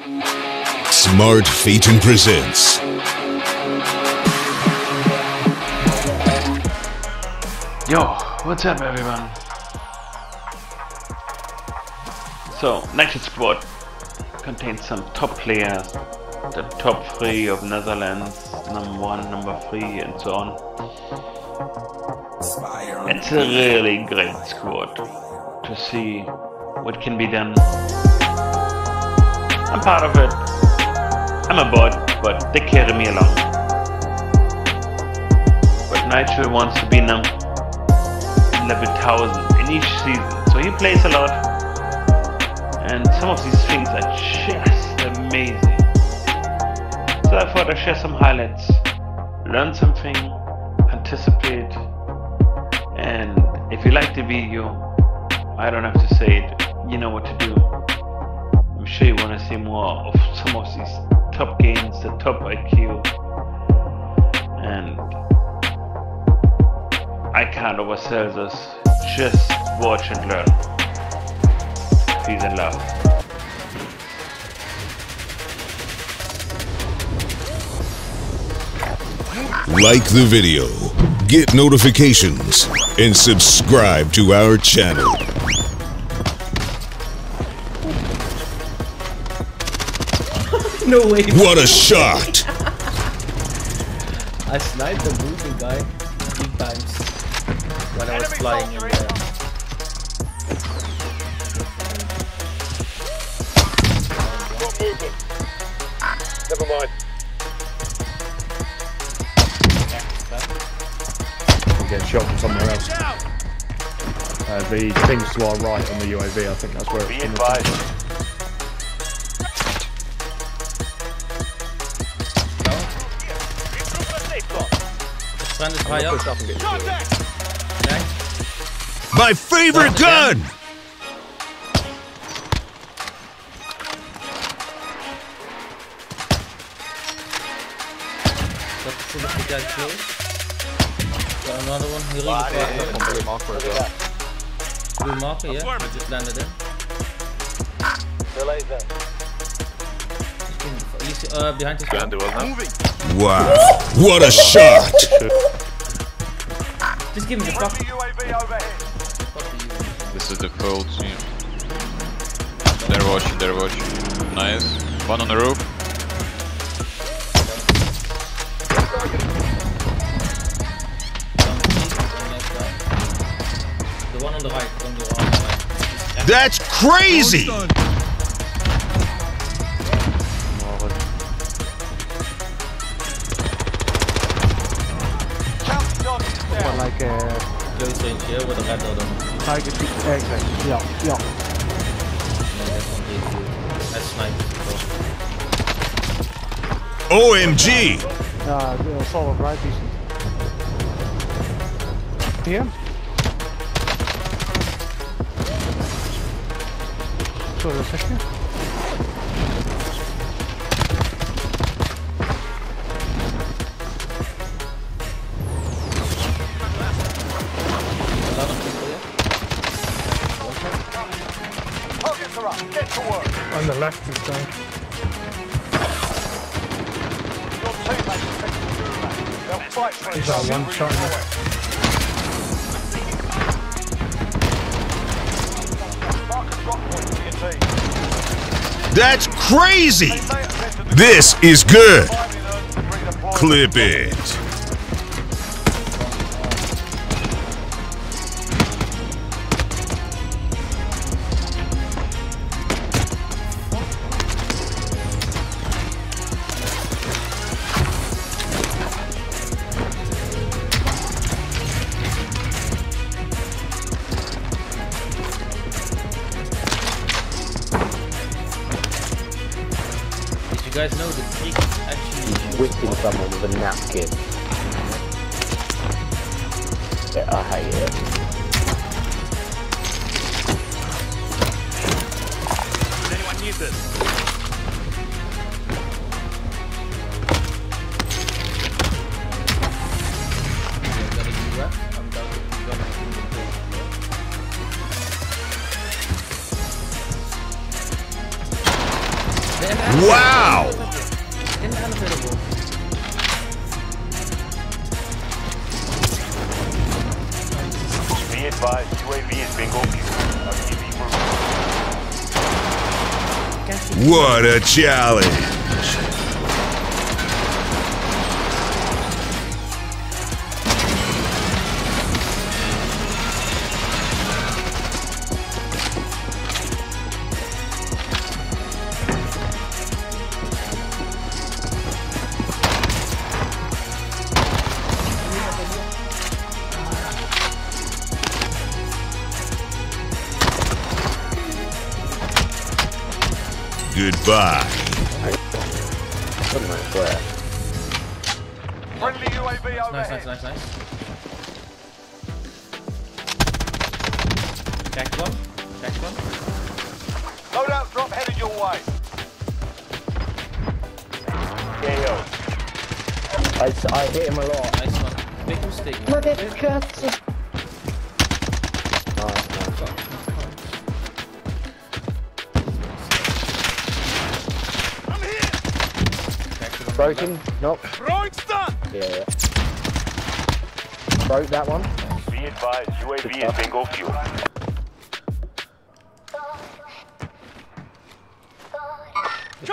Smart Phaeton presents Yo, what's up everyone? So, Nigel's Squad contains some top players, the top three of Netherlands, number one, number three, and so on. It's a really great squad to see what can be done. I'm part of it. I'm a bot, but they carry me along. But Nigel wants to be number 1000 in each season, so he plays a lot. And some of these things are just amazing. So I thought I'd share some highlights, learn something, anticipate, and if you like the video, I don't have to say it, you know what to do. I'm sure you want to see more of some of these top games, the top IQ, and I can't oversell this. Just watch and learn. Peace and love. like the video, get notifications, and subscribe to our channel. No way. What a shot! I sniped the moving guy three times when I was flying in there. Never mind. I'm getting shot from somewhere else. Uh, the things to our right on the UAV, I think that's where it's Be it's advised. Friend is high up. Push up and get you. Okay. My favorite gun! Got the full the guy close. Got another one. He really close. On blue marker as well. Blue marker, yeah. He just landed in. Delays there. He's uh, behind his Behind the wall now. Wow, what a shot! Just give me the fuck. UAV overhead. fuck. This is the cold team. They're watching, they're watching. Nice. One on the roof. The one on the right, the one on the right. That's crazy! Close range here with the red dot on. target exact. Ja, ja. No, that's on the I sniped. OMG! Ja, de solid right decent. Hier. Sorry, wat zeg Are up. Get to work. On the left is down. Your teammates are taking the. They'll fight for. Is that one shot. That's crazy! This is good! Clip it. Yeah, I hate it. Anyone need this? What a challenge! Goodbye. Good man, swear. Friendly UAV Nice, overhead. nice, nice, nice. Check one. Check one. Loadout drop headed your way. KO. I, s- I hit him a lot. Nice one. Big mistake. man. Nice, Broken? Nope. Throwing stun. Yeah, yeah. Broke that one. Be advised, UAV is bingo fuel. We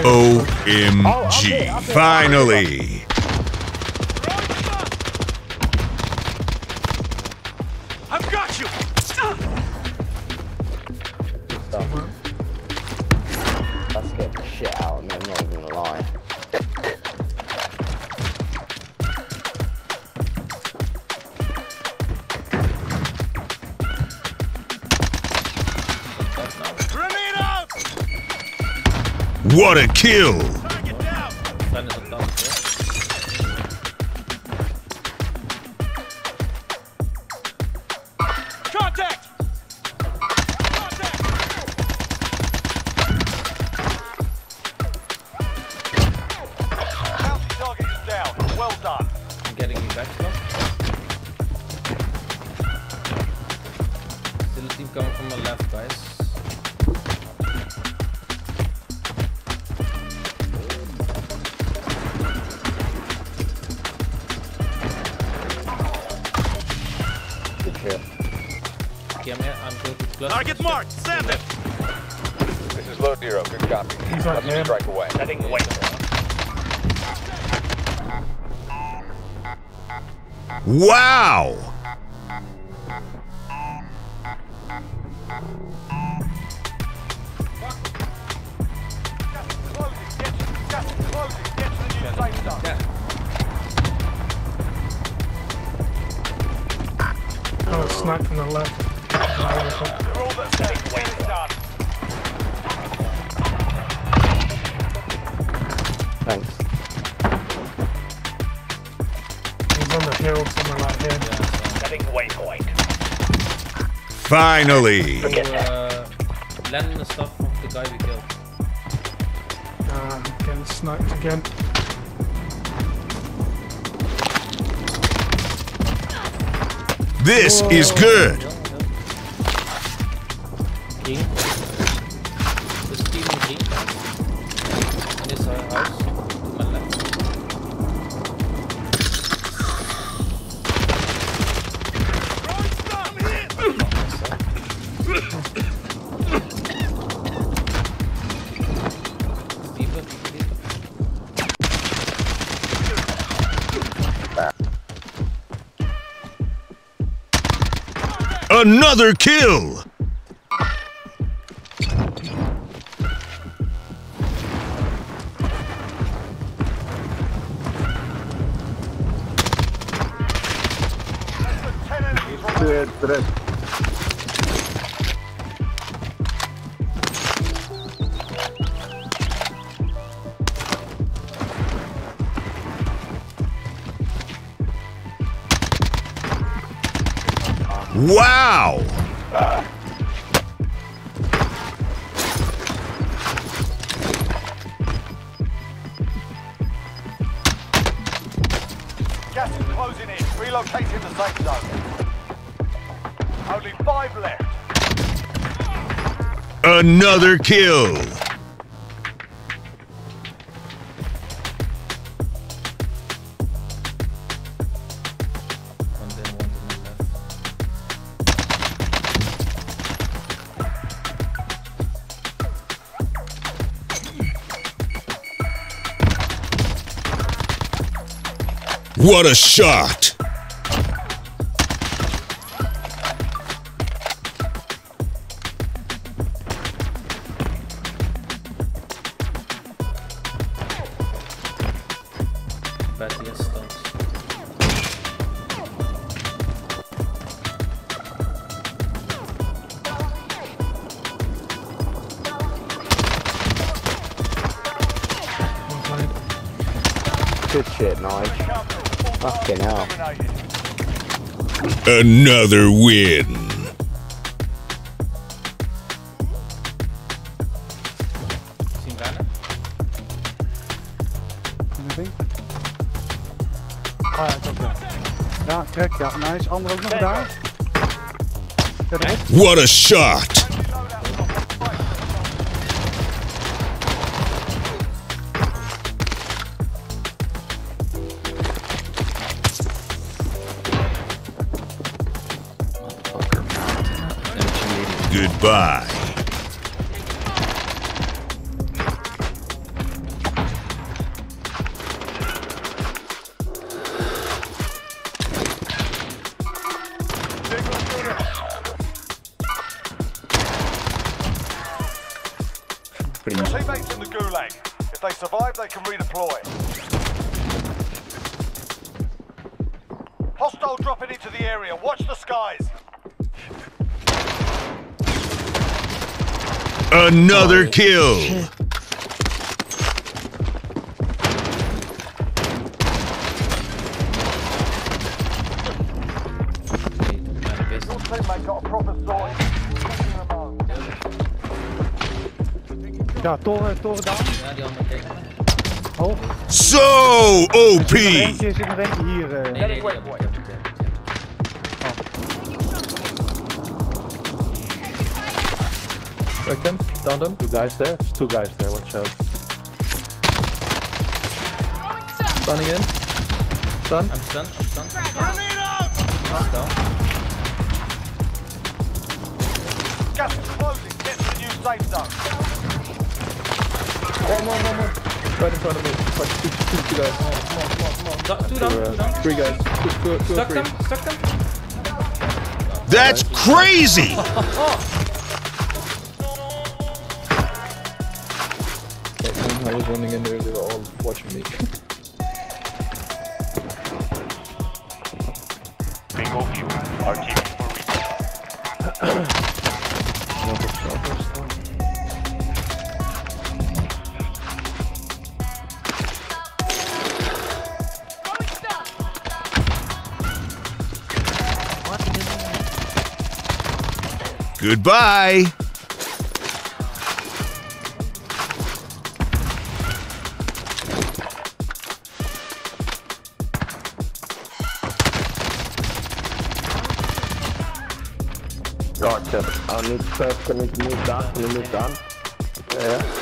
OMG. Finally. What a kill. Target down. Plan is on top as well. Contact. Contact. Bounty target is down. Well done. I'm getting you back, Flo. Still a team coming from the left, guys. Target marked. Send it. This is low zero. Good copy. He's right there. Strike away. Setting wait. Wow. To, gas is closing. Get to the new safe zone. Yeah. Oh, snipe from the left. You're all that's setting wait is done. Thanks. He's on the hill somewhere like here. Setting waypoint. Finally. So, uh, land the stuff of the guy we killed. Uh, getting sniped again. This is good. Another kill. Ten Wow! Gas is closing in. Relocating the safe zone. Only five left. Another kill! What a shot! Good shit, Nige. Fucking hell. Another win! Zien. Ah ja, ik ook ja. Ja, ja, nice. Ander ook nog daar. What a shot! Goodbye. Teammates in the gulag. If they survive, they can redeploy. Taking them home. Ja, toren, toren down. Ja, die andere kijk. Hoog. So OP! Eentje zit nog eentje hier. eh. Nee, nee, die Wreck them, down them. Two guys there. There's two guys there. Watch out. Stun again. Stun. I'm stunned, I'm stunned. Knocked down. Gas is closing. Get to the new safe zone. One more, one more. Right in front of me. Fuck, two, two, two guys. Come on, come on, come on, come on. Da- Two Two, down, two down. Three guys. Two, two, two, Stuck three. them, stuck them. That's crazy! I was running in there. They were all watching me. Bingo fuel. Our team is for resupply. Goodbye! I need need to move down. Can you move down? Yeah.